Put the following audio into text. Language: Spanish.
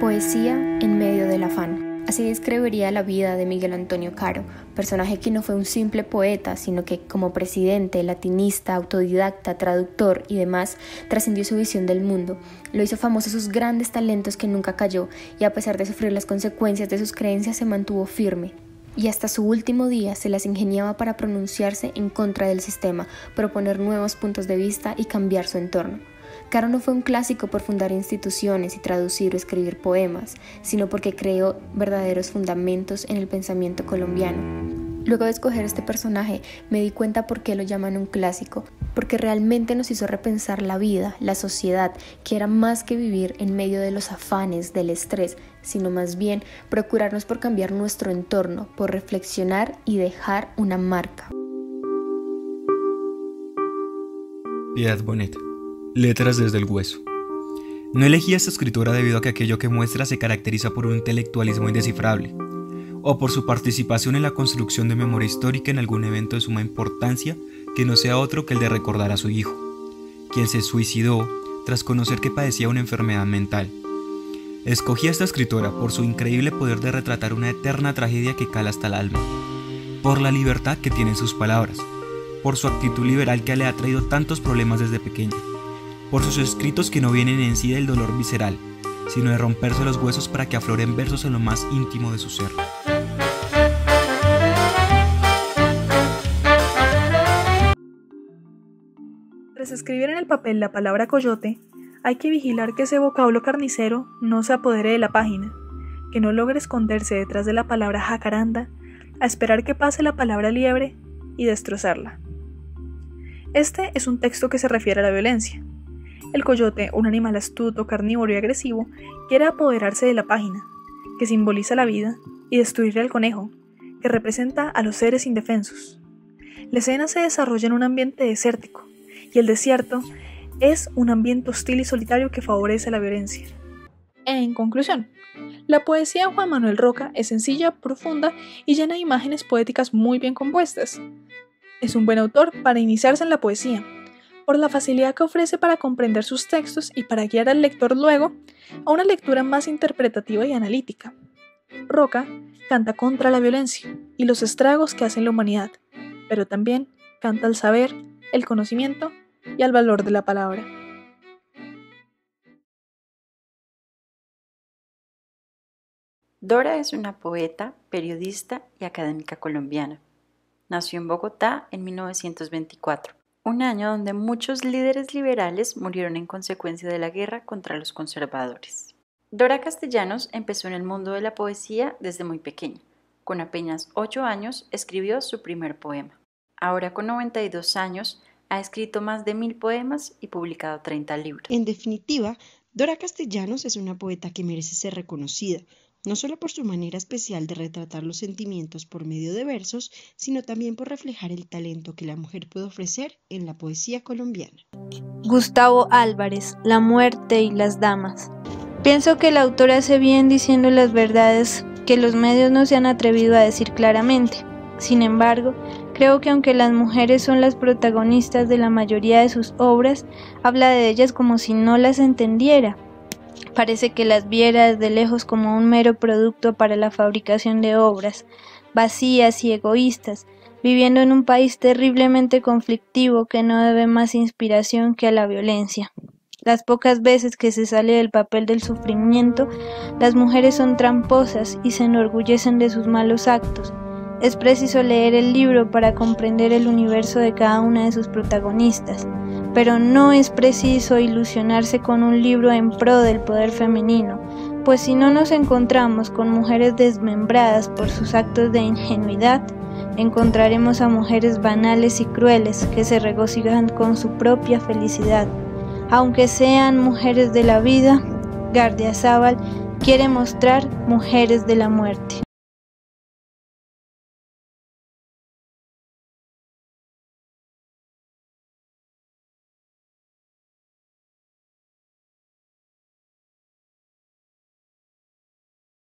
Poesía en medio del afán. Así describiría la vida de Miguel Antonio Caro, personaje que no fue un simple poeta, sino que como presidente, latinista, autodidacta, traductor y demás, trascendió su visión del mundo. Lo hizo famoso sus grandes talentos que nunca cayó y a pesar de sufrir las consecuencias de sus creencias se mantuvo firme, y hasta su último día se las ingeniaba para pronunciarse en contra del sistema, proponer nuevos puntos de vista y cambiar su entorno. Caro no fue un clásico por fundar instituciones y traducir o escribir poemas, sino porque creó verdaderos fundamentos en el pensamiento colombiano. Luego de escoger este personaje me di cuenta por qué lo llaman un clásico, porque realmente nos hizo repensar la vida, la sociedad, que era más que vivir en medio de los afanes, del estrés, sino más bien procurarnos por cambiar nuestro entorno, por reflexionar y dejar una marca. Piedad Bonet Letras desde el hueso. No elegí esta escritura debido a que aquello que muestra se caracteriza por un intelectualismo indescifrable, o por su participación en la construcción de memoria histórica en algún evento de suma importancia que no sea otro que el de recordar a su hijo, quien se suicidó tras conocer que padecía una enfermedad mental. Escogí a esta escritora por su increíble poder de retratar una eterna tragedia que cala hasta el alma, por la libertad que tienen sus palabras, por su actitud liberal que le ha traído tantos problemas desde pequeña por sus escritos que no vienen en sí del dolor visceral, sino de romperse los huesos para que afloren versos en lo más íntimo de su ser. Tras escribir en el papel la palabra coyote, hay que vigilar que ese vocablo carnicero no se apodere de la página, que no logre esconderse detrás de la palabra jacaranda, a esperar que pase la palabra liebre y destrozarla. Este es un texto que se refiere a la violencia, el coyote, un animal astuto, carnívoro y agresivo, quiere apoderarse de la página, que simboliza la vida, y destruir al conejo, que representa a los seres indefensos. La escena se desarrolla en un ambiente desértico, y el desierto es un ambiente hostil y solitario que favorece la violencia. En conclusión, la poesía de Juan Manuel Roca es sencilla, profunda y llena de imágenes poéticas muy bien compuestas. Es un buen autor para iniciarse en la poesía, por la facilidad que ofrece para comprender sus textos y para guiar al lector luego a una lectura más interpretativa y analítica. Roca canta contra la violencia y los estragos que hace la humanidad, pero también canta al saber, el conocimiento y al valor de la palabra. Dora es una poeta, periodista y académica colombiana. Nació en Bogotá en 1924 un año donde muchos líderes liberales murieron en consecuencia de la guerra contra los conservadores. Dora Castellanos empezó en el mundo de la poesía desde muy pequeña. Con apenas 8 años escribió su primer poema. Ahora con 92 años ha escrito más de mil poemas y publicado 30 libros. En definitiva, Dora Castellanos es una poeta que merece ser reconocida, no solo por su manera especial de retratar los sentimientos por medio de versos, sino también por reflejar el talento que la mujer puede ofrecer en la poesía colombiana. Gustavo Álvarez, La muerte y las damas. Pienso que el autor hace bien diciendo las verdades que los medios no se han atrevido a decir claramente. Sin embargo, creo que aunque las mujeres son las protagonistas de la mayoría de sus obras, habla de ellas como si no las entendiera Parece que las viera de lejos como un mero producto para la fabricación de obras, vacías y egoístas, viviendo en un país terriblemente conflictivo que no debe más inspiración que a la violencia. Las pocas veces que se sale del papel del sufrimiento, las mujeres son tramposas y se enorgullecen de sus malos actos. Es preciso leer el libro para comprender el universo de cada una de sus protagonistas pero no es preciso ilusionarse con un libro en pro del poder femenino, pues si no nos encontramos con mujeres desmembradas por sus actos de ingenuidad, encontraremos a mujeres banales y crueles que se regocijan con su propia felicidad. Aunque sean mujeres de la vida, Gardia Zaval quiere mostrar mujeres de la muerte.